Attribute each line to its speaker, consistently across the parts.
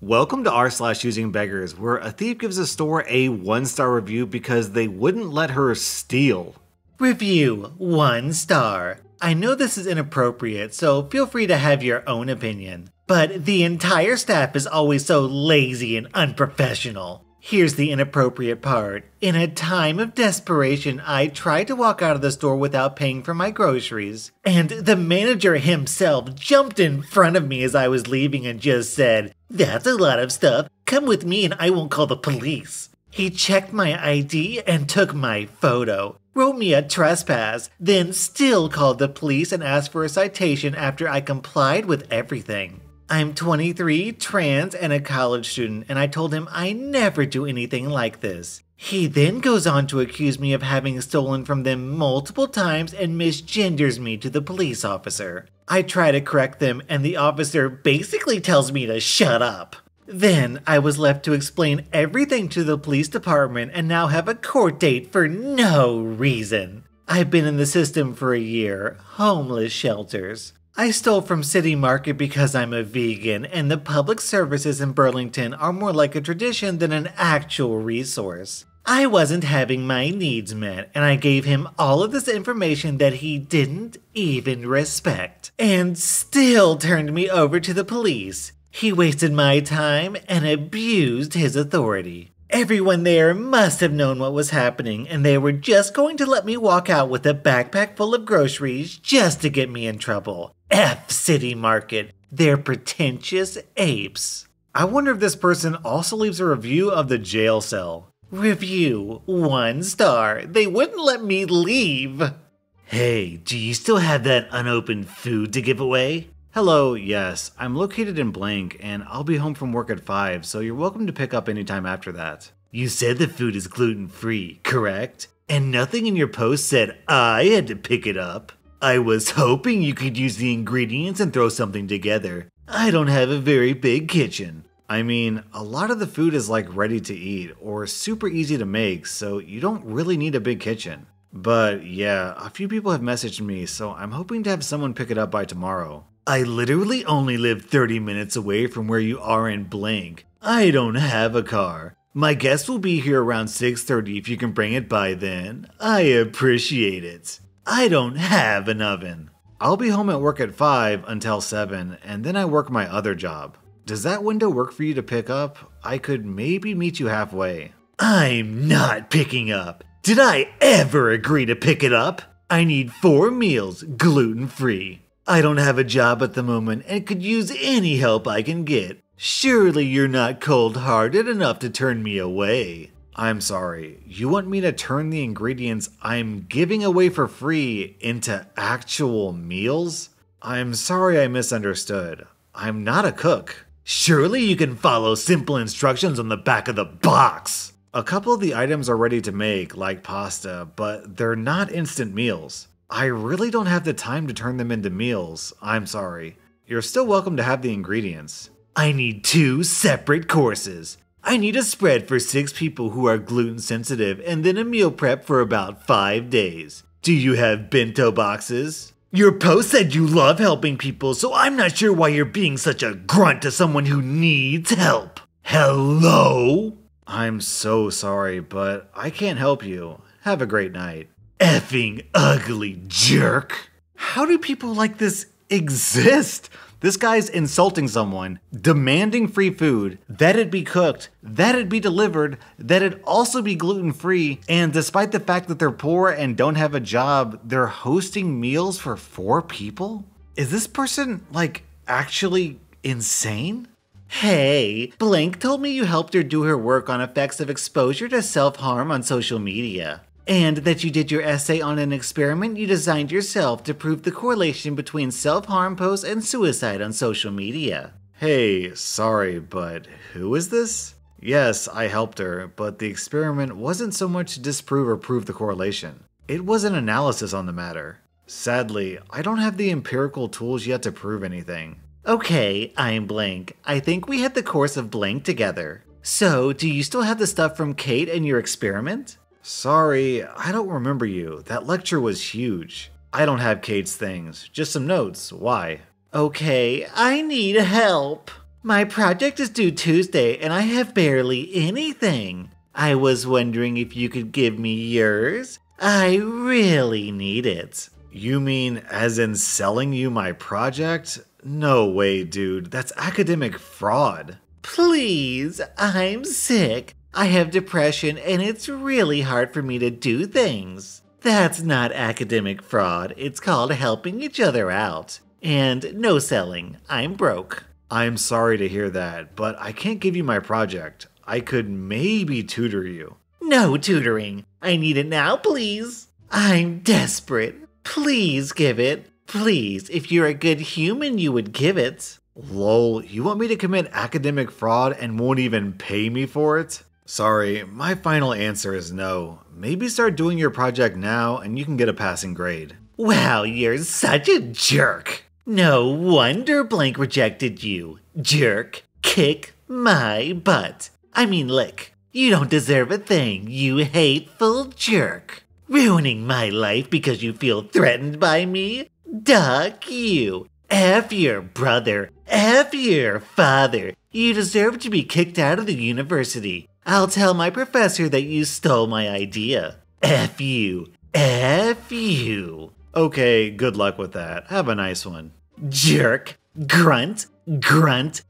Speaker 1: Welcome to r slash choosing beggars, where a thief gives a store a one star review because they wouldn't let her steal.
Speaker 2: Review 1 star. I know this is inappropriate, so feel free to have your own opinion. But the entire staff is always so lazy and unprofessional. Here's the inappropriate part. In a time of desperation, I tried to walk out of the store without paying for my groceries, and the manager himself jumped in front of me as I was leaving and just said, That's a lot of stuff. Come with me and I won't call the police. He checked my ID and took my photo, wrote me a trespass, then still called the police and asked for a citation after I complied with everything. I'm 23, trans, and a college student, and I told him I never do anything like this. He then goes on to accuse me of having stolen from them multiple times and misgenders me to the police officer. I try to correct them, and the officer basically tells me to shut up. Then I was left to explain everything to the police department and now have a court date for no reason. I've been in the system for a year, homeless shelters. I stole from City Market because I'm a vegan, and the public services in Burlington are more like a tradition than an actual resource. I wasn't having my needs met, and I gave him all of this information that he didn't even respect, and still turned me over to the police. He wasted my time and abused his authority. Everyone there must have known what was happening, and they were just going to let me walk out with a backpack full of groceries just to get me in trouble. F City Market. They're pretentious apes.
Speaker 1: I wonder if this person also leaves a review of the jail cell.
Speaker 2: Review one star. They wouldn't let me leave.
Speaker 3: Hey, do you still have that unopened food to give away?
Speaker 1: Hello, yes, I'm located in blank and I'll be home from work at 5, so you're welcome to pick up anytime after that.
Speaker 3: You said the food is gluten free, correct? And nothing in your post said I had to pick it up. I was hoping you could use the ingredients and throw something together. I don't have a very big kitchen.
Speaker 1: I mean, a lot of the food is like ready to eat or super easy to make, so you don't really need a big kitchen. But yeah, a few people have messaged me, so I'm hoping to have someone pick it up by tomorrow.
Speaker 3: I literally only live 30 minutes away from where you are in blank. I don't have a car. My guest will be here around 6:30 if you can bring it by then. I appreciate it. I don't have an oven.
Speaker 1: I'll be home at work at 5 until 7, and then I work my other job. Does that window work for you to pick up? I could maybe meet you halfway.
Speaker 3: I'm not picking up. Did I ever agree to pick it up? I need four meals, gluten free. I don't have a job at the moment and could use any help I can get. Surely you're not cold hearted enough to turn me away.
Speaker 1: I'm sorry. You want me to turn the ingredients I'm giving away for free into actual meals? I'm sorry I misunderstood. I'm not a cook.
Speaker 3: Surely you can follow simple instructions on the back of the box.
Speaker 1: A couple of the items are ready to make, like pasta, but they're not instant meals. I really don't have the time to turn them into meals. I'm sorry. You're still welcome to have the ingredients.
Speaker 3: I need two separate courses. I need a spread for six people who are gluten sensitive and then a meal prep for about five days. Do you have bento boxes? Your post said you love helping people, so I'm not sure why you're being such a grunt to someone who needs help. Hello?
Speaker 1: I'm so sorry, but I can't help you. Have a great night.
Speaker 3: Effing ugly jerk.
Speaker 1: How do people like this exist? This guy's insulting someone, demanding free food, that it be cooked, that it be delivered, that it also be gluten free, and despite the fact that they're poor and don't have a job, they're hosting meals for four people? Is this person, like, actually insane?
Speaker 2: Hey, Blank told me you helped her do her work on effects of exposure to self harm on social media and that you did your essay on an experiment you designed yourself to prove the correlation between self harm posts and suicide on social media.
Speaker 1: Hey, sorry, but who is this? Yes, I helped her, but the experiment wasn't so much to disprove or prove the correlation. It was an analysis on the matter. Sadly, I don't have the empirical tools yet to prove anything.
Speaker 2: Okay, I'm blank. I think we had the course of blank together. So, do you still have the stuff from Kate and your experiment?
Speaker 1: Sorry, I don't remember you. That lecture was huge. I don't have Kate's things, just some notes. Why?
Speaker 2: Okay, I need help. My project is due Tuesday and I have barely anything. I was wondering if you could give me yours. I really need it.
Speaker 1: You mean as in selling you my project? No way, dude. That's academic fraud.
Speaker 2: Please, I'm sick. I have depression and it's really hard for me to do things. That's not academic fraud, it's called helping each other out. And no selling, I'm broke.
Speaker 1: I'm sorry to hear that, but I can't give you my project. I could maybe tutor you.
Speaker 2: No tutoring. I need it now, please. I'm desperate. Please give it. Please, if you're a good human, you would give it.
Speaker 1: Lol, you want me to commit academic fraud and won't even pay me for it? Sorry, my final answer is no. Maybe start doing your project now and you can get a passing grade.
Speaker 2: Wow, you're such a jerk. No wonder Blank rejected you. Jerk. Kick my butt. I mean, lick. You don't deserve a thing, you hateful jerk. Ruining my life because you feel threatened by me? Duck you. F your brother. F your father. You deserve to be kicked out of the university. I'll tell my professor that you stole my idea. F you. F you.
Speaker 1: Okay, good luck with that. Have a nice one.
Speaker 2: Jerk. Grunt. Grunt.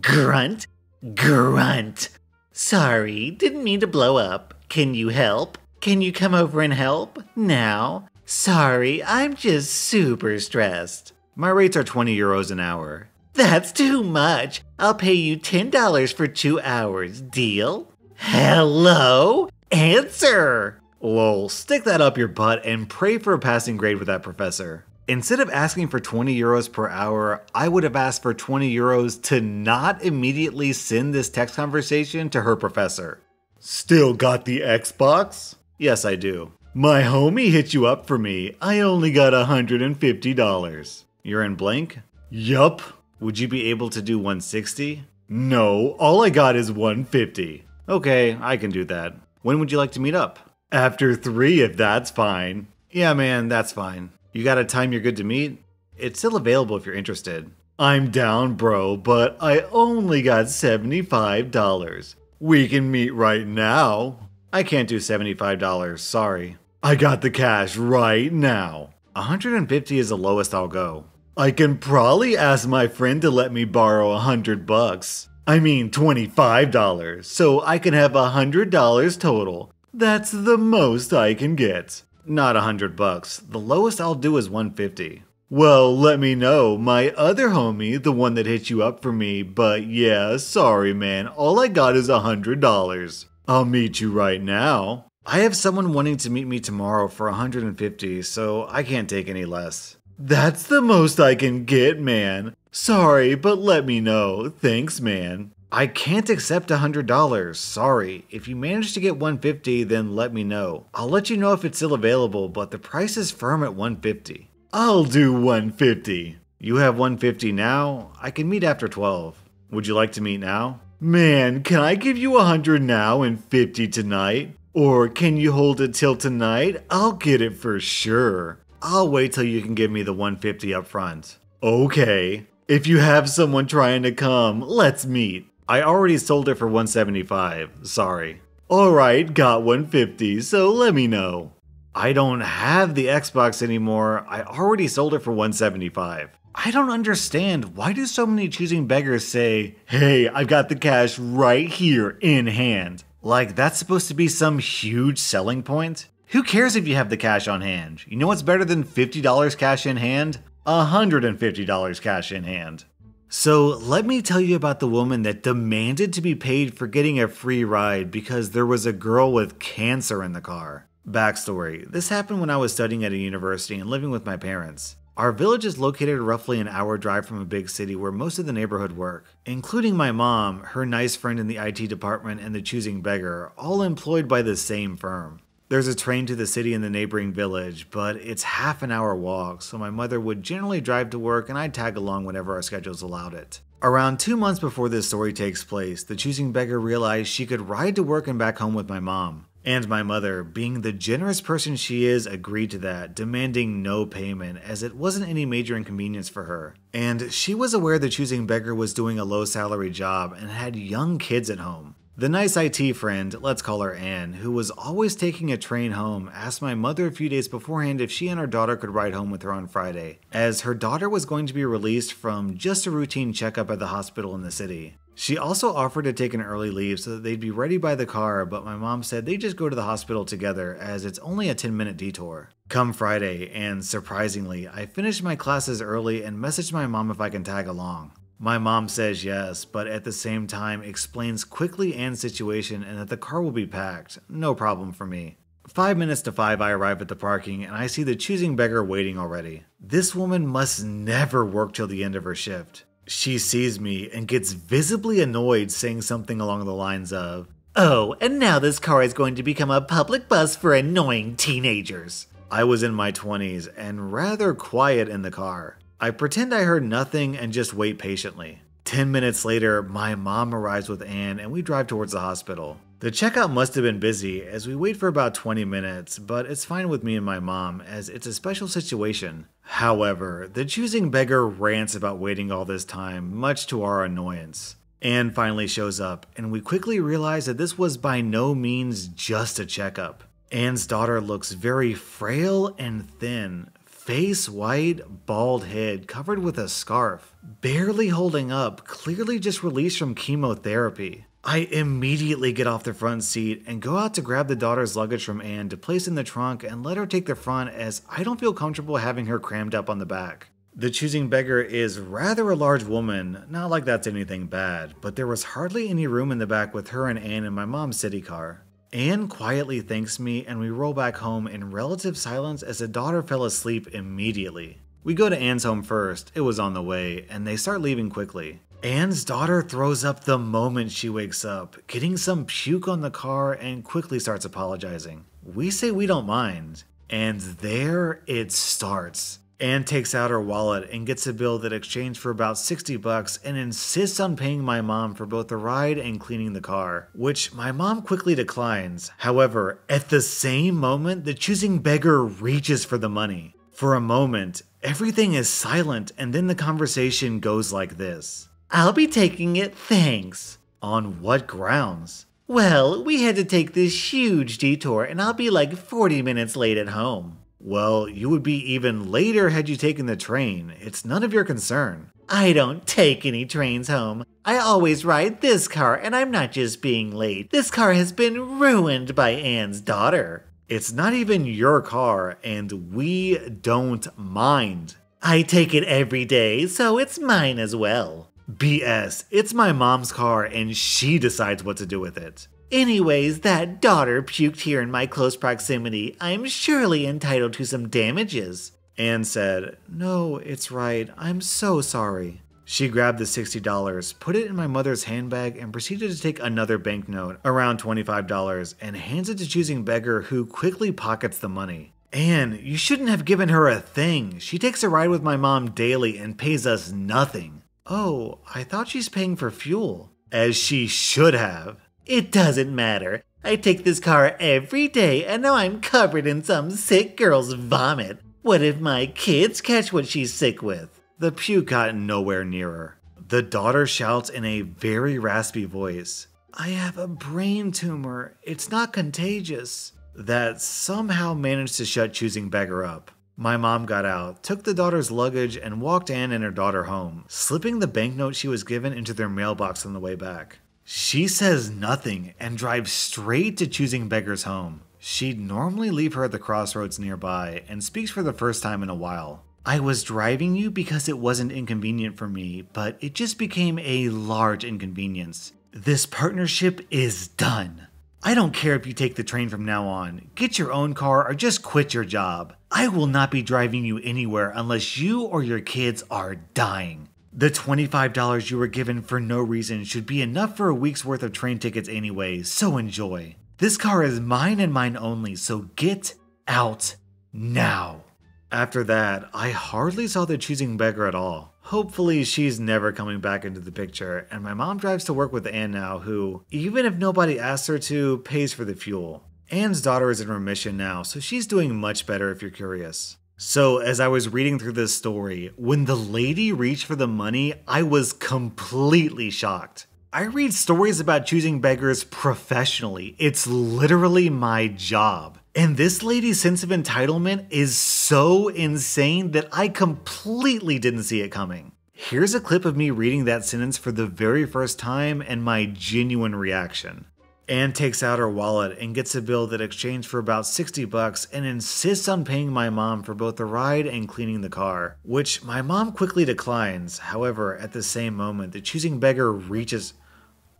Speaker 2: Grunt. Grunt. Sorry, didn't mean to blow up. Can you help? Can you come over and help? Now? Sorry, I'm just super stressed.
Speaker 1: My rates are 20 euros an hour.
Speaker 2: That's too much. I'll pay you $10 for two hours. Deal? Hello? Answer!
Speaker 1: Lol, stick that up your butt and pray for a passing grade with that professor. Instead of asking for 20 euros per hour, I would have asked for 20 euros to not immediately send this text conversation to her professor. Still got the Xbox? Yes, I do. My homie hit you up for me. I only got $150. You're in blank? Yup. Would you be able to do 160? No, all I got is 150. Okay, I can do that. When would you like to meet up? After three, if that's fine. Yeah, man, that's fine. You got a time you're good to meet? It's still available if you're interested. I'm down, bro, but I only got $75. We can meet right now. I can't do $75, sorry. I got the cash right now. 150 is the lowest I'll go. I can probably ask my friend to let me borrow a 100 bucks. I mean $25, so I can have $100 total. That's the most I can get. Not 100 bucks. The lowest I'll do is 150. Well, let me know. My other homie, the one that hit you up for me, but yeah, sorry man, all I got is $100. I'll meet you right now. I have someone wanting to meet me tomorrow for 150, so I can't take any less. That's the most I can get, man. Sorry, but let me know. Thanks, man. I can't accept $100. Sorry. If you manage to get 150, then let me know. I'll let you know if it's still available, but the price is firm at 150. I'll do 150. You have 150 now? I can meet after 12. Would you like to meet now? Man, can I give you 100 now and 50 tonight? Or can you hold it till tonight? I'll get it for sure. I'll wait till you can give me the 150 up front. Okay. If you have someone trying to come, let's meet. I already sold it for 175. Sorry. Alright, got 150, so let me know. I don't have the Xbox anymore. I already sold it for 175. I don't understand. Why do so many choosing beggars say, hey, I've got the cash right here in hand? Like, that's supposed to be some huge selling point? Who cares if you have the cash on hand? You know what's better than $50 cash in hand? $150 cash in hand. So, let me tell you about the woman that demanded to be paid for getting a free ride because there was a girl with cancer in the car. Backstory this happened when I was studying at a university and living with my parents. Our village is located roughly an hour drive from a big city where most of the neighborhood work, including my mom, her nice friend in the IT department, and the choosing beggar, all employed by the same firm. There's a train to the city and the neighboring village, but it's half an hour walk, so my mother would generally drive to work and I'd tag along whenever our schedules allowed it. Around two months before this story takes place, the choosing beggar realized she could ride to work and back home with my mom. And my mother, being the generous person she is, agreed to that, demanding no payment as it wasn't any major inconvenience for her. And she was aware the choosing beggar was doing a low salary job and had young kids at home. The nice IT friend, let's call her Anne, who was always taking a train home, asked my mother a few days beforehand if she and her daughter could ride home with her on Friday, as her daughter was going to be released from just a routine checkup at the hospital in the city. She also offered to take an early leave so that they'd be ready by the car, but my mom said they'd just go to the hospital together as it's only a 10 minute detour. Come Friday, and surprisingly, I finished my classes early and messaged my mom if I can tag along. My mom says yes, but at the same time explains quickly and situation and that the car will be packed. No problem for me. Five minutes to five, I arrive at the parking and I see the choosing beggar waiting already. This woman must never work till the end of her shift. She sees me and gets visibly annoyed, saying something along the lines of,
Speaker 2: Oh, and now this car is going to become a public bus for annoying teenagers.
Speaker 1: I was in my 20s and rather quiet in the car. I pretend I heard nothing and just wait patiently. 10 minutes later, my mom arrives with Anne and we drive towards the hospital. The checkout must have been busy as we wait for about 20 minutes, but it's fine with me and my mom as it's a special situation. However, the choosing beggar rants about waiting all this time, much to our annoyance. Anne finally shows up, and we quickly realize that this was by no means just a checkup. Anne's daughter looks very frail and thin, face white, bald head covered with a scarf, barely holding up, clearly just released from chemotherapy. I immediately get off the front seat and go out to grab the daughter's luggage from Anne to place in the trunk and let her take the front as I don't feel comfortable having her crammed up on the back. The choosing beggar is rather a large woman, not like that's anything bad, but there was hardly any room in the back with her and Anne in my mom's city car. Anne quietly thanks me and we roll back home in relative silence as the daughter fell asleep immediately. We go to Anne's home first, it was on the way, and they start leaving quickly. Anne's daughter throws up the moment she wakes up, getting some puke on the car and quickly starts apologizing. We say we don't mind. And there it starts. Anne takes out her wallet and gets a bill that exchanged for about 60 bucks and insists on paying my mom for both the ride and cleaning the car, which my mom quickly declines. However, at the same moment, the choosing beggar reaches for the money. For a moment, everything is silent and then the conversation goes like this.
Speaker 2: I'll be taking it, thanks.
Speaker 1: On what grounds?
Speaker 2: Well, we had to take this huge detour, and I'll be like 40 minutes late at home.
Speaker 1: Well, you would be even later had you taken the train. It's none of your concern.
Speaker 2: I don't take any trains home. I always ride this car, and I'm not just being late. This car has been ruined by Anne's daughter.
Speaker 1: It's not even your car, and we don't mind.
Speaker 2: I take it every day, so it's mine as well.
Speaker 1: BS. It's my mom's car and she decides what to do with it.
Speaker 2: Anyways, that daughter puked here in my close proximity. I'm surely entitled to some damages.
Speaker 1: Anne said, No, it's right. I'm so sorry. She grabbed the $60, put it in my mother's handbag, and proceeded to take another banknote, around $25, and hands it to choosing beggar who quickly pockets the money. Anne, you shouldn't have given her a thing. She takes a ride with my mom daily and pays us nothing.
Speaker 2: Oh, I thought she's paying for fuel.
Speaker 1: As she should have.
Speaker 2: It doesn't matter. I take this car every day and now I'm covered in some sick girl's vomit. What if my kids catch what she's sick with?
Speaker 1: The puke got nowhere nearer. The daughter shouts in a very raspy voice, I have a brain tumor. It's not contagious. That somehow managed to shut choosing beggar up. My mom got out, took the daughter's luggage, and walked Anne and her daughter home, slipping the banknote she was given into their mailbox on the way back. She says nothing and drives straight to choosing Beggar's home. She'd normally leave her at the crossroads nearby and speaks for the first time in a while. I was driving you because it wasn't inconvenient for me, but it just became a large inconvenience. This partnership is done. I don't care if you take the train from now on. Get your own car or just quit your job. I will not be driving you anywhere unless you or your kids are dying. The $25 you were given for no reason should be enough for a week's worth of train tickets anyway, so enjoy. This car is mine and mine only, so get out now. After that, I hardly saw the choosing beggar at all. Hopefully, she's never coming back into the picture, and my mom drives to work with Anne now, who, even if nobody asks her to, pays for the fuel. Anne's daughter is in remission now, so she's doing much better if you're curious. So, as I was reading through this story, when the lady reached for the money, I was completely shocked. I read stories about choosing beggars professionally. It's literally my job. And this lady's sense of entitlement is so insane that I completely didn't see it coming. Here's a clip of me reading that sentence for the very first time and my genuine reaction. Anne takes out her wallet and gets a bill that exchanged for about 60 bucks and insists on paying my mom for both the ride and cleaning the car, which my mom quickly declines. However, at the same moment, the choosing beggar reaches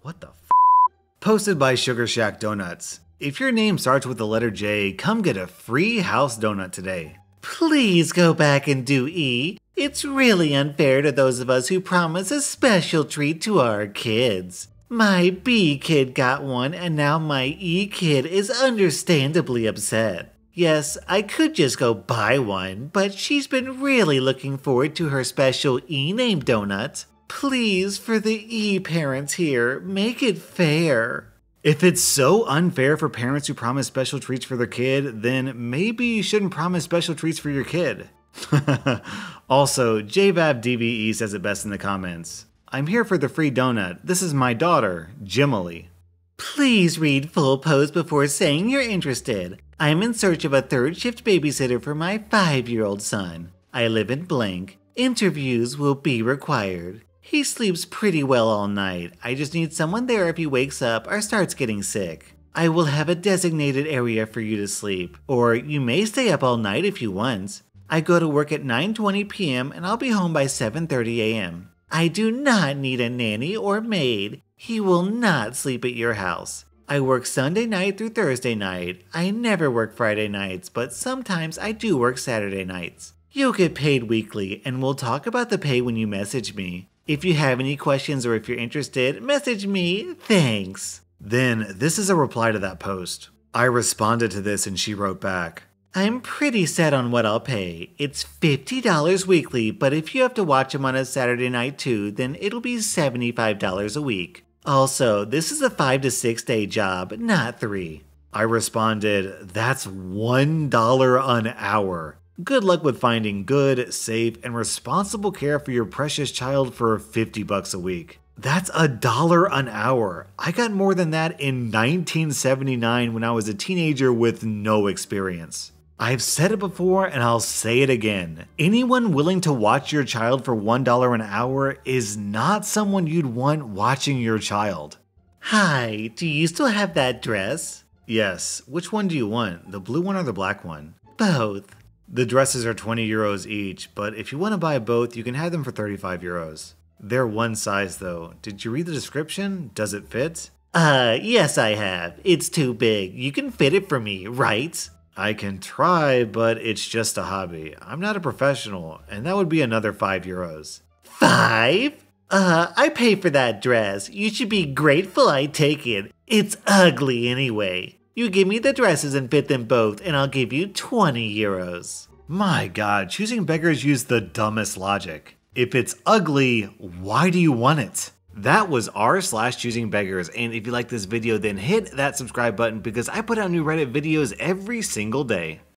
Speaker 1: what the f? Posted by Sugar Shack Donuts. If your name starts with the letter J, come get a free house donut today.
Speaker 2: Please go back and do E. It's really unfair to those of us who promise a special treat to our kids. My B kid got one, and now my E kid is understandably upset. Yes, I could just go buy one, but she's been really looking forward to her special E name donut. Please, for the E parents here, make it fair.
Speaker 1: If it's so unfair for parents who promise special treats for their kid, then maybe you shouldn't promise special treats for your kid. also, JVAB says it best in the comments. I'm here for the free donut. This is my daughter, Jimily.
Speaker 2: Please read full post before saying you're interested. I'm in search of a third shift babysitter for my five year old son. I live in blank. Interviews will be required. He sleeps pretty well all night. I just need someone there if he wakes up or starts getting sick. I will have a designated area for you to sleep, or you may stay up all night if you want. I go to work at 9:20 p.m. and I'll be home by 7:30 a.m. I do not need a nanny or maid. He will not sleep at your house. I work Sunday night through Thursday night. I never work Friday nights, but sometimes I do work Saturday nights. You'll get paid weekly, and we'll talk about the pay when you message me. If you have any questions or if you're interested, message me. Thanks.
Speaker 1: Then, this is a reply to that post. I responded to this and she wrote back
Speaker 2: I'm pretty set on what I'll pay. It's $50 weekly, but if you have to watch them on a Saturday night too, then it'll be $75 a week. Also, this is a 5 to 6 day job, not 3.
Speaker 1: I responded, That's $1 an hour. Good luck with finding good, safe, and responsible care for your precious child for 50 bucks a week. That's a dollar an hour. I got more than that in 1979 when I was a teenager with no experience. I've said it before and I'll say it again. Anyone willing to watch your child for $1 an hour is not someone you'd want watching your child.
Speaker 2: Hi, do you still have that dress?
Speaker 1: Yes. Which one do you want? The blue one or the black one?
Speaker 2: Both.
Speaker 1: The dresses are 20 euros each, but if you want to buy both, you can have them for 35 euros. They're one size though. Did you read the description? Does it fit?
Speaker 2: Uh, yes, I have. It's too big. You can fit it for me, right?
Speaker 1: I can try, but it's just a hobby. I'm not a professional, and that would be another 5 euros.
Speaker 2: Five? Uh, I pay for that dress. You should be grateful I take it. It's ugly anyway. You give me the dresses and fit them both, and I'll give you 20 euros.
Speaker 1: My god, choosing beggars use the dumbest logic. If it's ugly, why do you want it? That was r slash choosing beggars, and if you like this video, then hit that subscribe button because I put out new Reddit videos every single day.